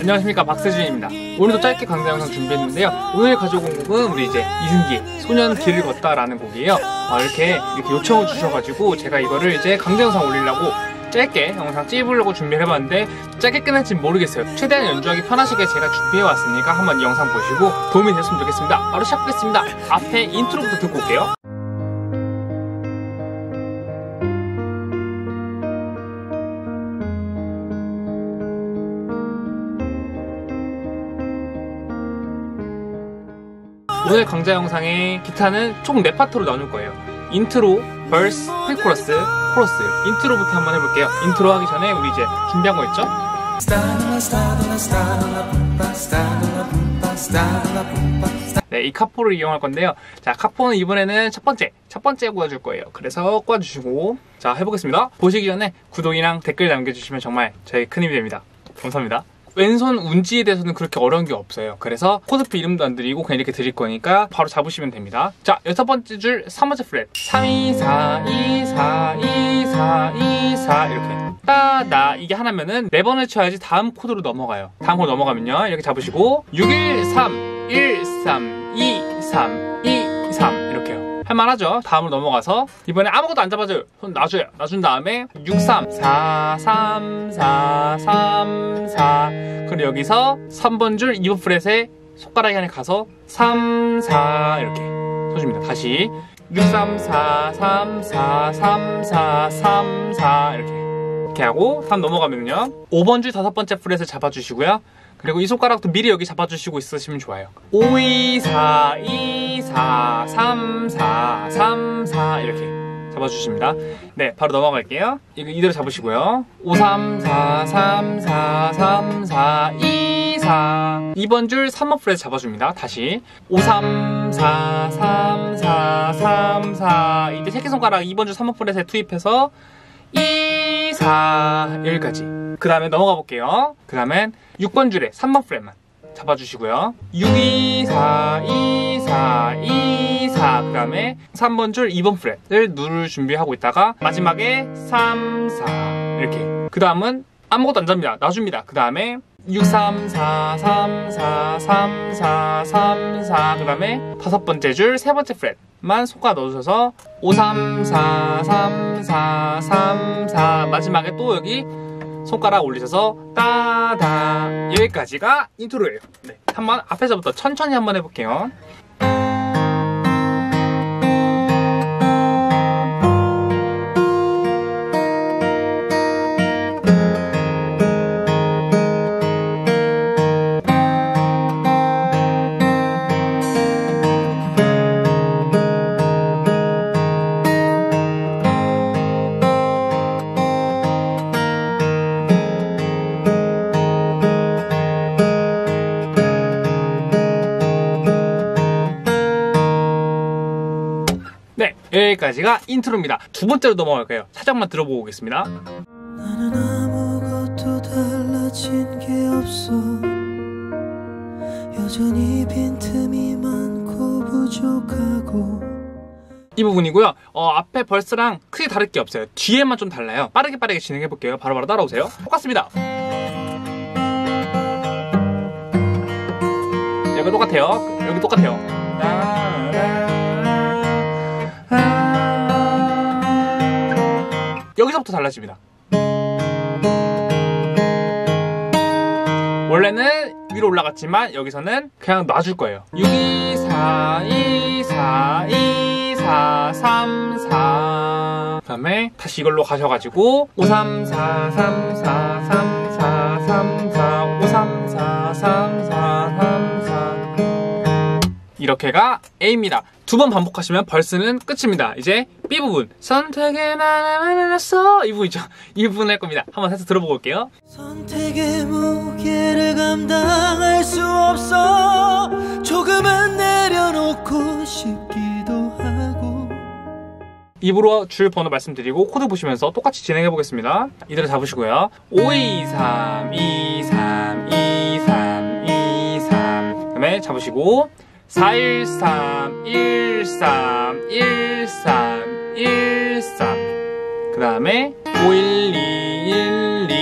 안녕하십니까 박세준입니다. 오늘도 짧게 강좌 영상 준비했는데요. 오늘 가져온 곡은 우리 이제 이승기의 소년 길을 걷다 라는 곡이에요. 어, 이렇게 이렇게 요청을 주셔가지고 제가 이거를 이제 강좌 영상 올리려고 짧게 영상 찍으려고 준비를 해봤는데 짧게 끝날지 모르겠어요. 최대한 연주하기 편하시게 제가 준비해왔으니까 한번 이 영상 보시고 도움이 됐으면 좋겠습니다. 바로 시작하겠습니다. 앞에 intro부터 듣고 올게요 오늘 강좌 영상의 기타는 총 4파트로 나눌 거예요. intro, verse, pre-chorus, 코러스. intro부터 한번 해볼게요. 인트로 하기 전에 우리 이제 준비한 거 있죠? 네, 이 capo를 이용할 건데요. 자, capo는 이번에는 첫 번째, 첫 번째 꽂아줄 거예요. 그래서 꽂아주시고, 자, 해보겠습니다. 보시기 전에 구독이랑 댓글 남겨주시면 정말 저희 큰 힘이 됩니다. 감사합니다. 왼손 운지에 대해서는 그렇게 어려운 게 없어요. 그래서 코드표 이름도 안 드리고 그냥 이렇게 드릴 거니까 바로 잡으시면 됩니다. 자, 여섯 번째 줄 3번째 fret. 3, 2, 4, 2, 4, 2, 4, 2, 4 이렇게. 따, 나 이게 하나면은 네 번을 쳐야지 다음 코드로 넘어가요. 다음 코드 넘어가면요. 이렇게 잡으시고 6, 1, 3, 1, 3, 2, 3, 2, 3 이렇게요. 할만하죠? 다음으로 넘어가서 이번에 아무것도 안 잡아줘요. 손 놔줘요. 놔준 다음에 6, 3, 4, 3, 4, 3, 4 그리고 여기서 3번 줄 2번 프렛에 손가락이 안에 가서 3, 4 이렇게 쳐줍니다. 다시 6, 3, 4, 3, 4, 3, 4, 3, 4 이렇게 이렇게 하고 다음 넘어가면요 5번 줄 다섯 번째 프렛을 잡아주시고요. 그리고 이 손가락도 미리 여기 잡아주시고 있으시면 좋아요. 5, 2, 4, 2, 4, 3, 4, 3, 4 이렇게 잡아주십니다. 네, 바로 넘어갈게요. 이거 이대로 잡으시고요. 5, 3, 4, 3, 4, 3, 4, 2, 4 2번 줄 3번 프렛 잡아줍니다. 다시 5, 3, 4, 3, 4, 3, 4 이때 새끼손가락 2번 줄 3번 프렛에 투입해서 2, 4 여기까지. 그 다음에 넘어가 볼게요. 그 다음엔 6번 줄에 3번 프렛만 잡아주시고요. 6, 2, 4, 2, 4, 2, 4 그 다음에 3번 줄 2번 프렛을 누를 준비하고 있다가 마지막에 3, 4 이렇게. 그 다음은 아무것도 안 잡니다. 놔줍니다. 그 다음에 6, 3, 4, 3, 4, 3, 4, 3, 4. 그 다음에 다섯 번째 줄 세 번째 프렛만 손가락 넣어주셔서 5, 3, 4, 3, 4, 3, 4. 마지막에 또 여기 손가락 올리셔서 따다. 여기까지가 인트로예요. 네. 한번 앞에서부터 천천히 한번 해볼게요. 여기까지가 intro입니다. 두 번째로 넘어갈까요? 살짝만 들어보고 오겠습니다. 나는 아무것도 달라진 게 없어 여전히 빈틈이 많고 부족하고 이 부분이고요. 어, 앞에 verse랑 크게 다를 게 없어요. 뒤에만 좀 달라요. 빠르게 빠르게 진행해 볼게요. 바로바로 따라오세요. 똑같습니다. 여기 똑같아요. 여기 똑같아요. 여기서부터 달라집니다. 원래는 위로 올라갔지만 여기서는 그냥 놔줄 거예요. 6, 2, 4, 2, 4, 2, 4, 3, 4. 그 다음에 다시 이걸로 가셔가지고 5, 3, 4, 3, 4, 3, 4, 3, 4, 5, 3, 4, 3, 4, 3, 4. 이렇게가 A입니다. 두 번 반복하시면 verse는 끝입니다. 이제 B 부분. 선택의 나나나나났어. 이 부분이죠. 이 부분 할 겁니다. 한번 살짝 들어보고 올게요. 선택의 무게를 감당할 수 없어 조금은 내려놓고 싶기도 하고 입으로 줄 번호 말씀드리고 코드 보시면서 똑같이 진행해 보겠습니다. 이대로 잡으시고요. 5, 2, 3, 2, 3, 2, 3, 2, 3. 그다음에 잡으시고 4, 1, 3, 1, 3, 1, 3, 1, 3. 그 다음에 5, 1, 2, 1, 2,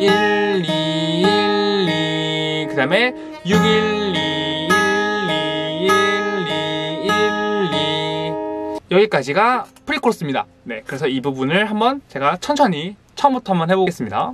1, 2, 1, 2. 그 다음에 612 12 12 여기까지가 프리코러스입니다. 네, 그래서 이 부분을 한번 제가 천천히 처음부터 한번 해보겠습니다.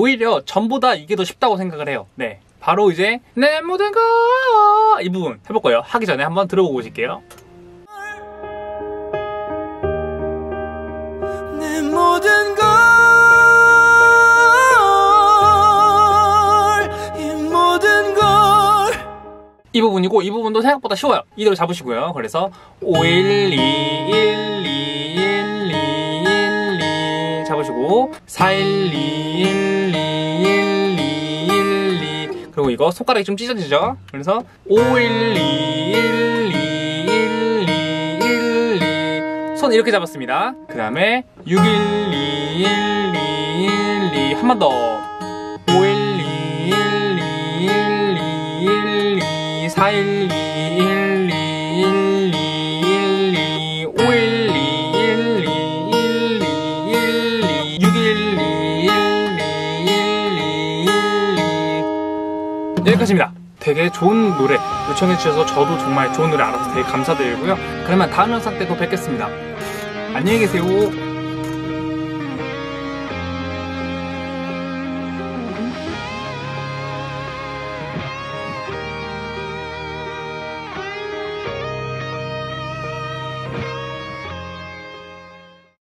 오히려 전보다 이게 더 쉽다고 생각을 해요. 네. 바로 이제 내 모든 거 이 부분 해볼 거예요. 하기 전에 한번 들어보고 오실게요. 내 모든 걸, 이 부분이고 이 부분도 생각보다 쉬워요. 이대로 잡으시고요. 그래서 5 1 2 1 2 1 2 1 2 잡으시고 4 1 2 1 2 1 2 1 2 그리고 이거 손가락이 좀 찢어지죠? 그래서 5 1 2 1 2 1 2 1 2손 이렇게 잡았습니다. 그 다음에 6 1 2 1 2 1 2한번 더. 5 1 여기까지입니다. 되게 좋은 노래 요청해 주셔서 저도 정말 좋은 노래 알아서 되게 감사드리고요. 그러면 다음 영상 때 또 뵙겠습니다. 안녕히 계세요.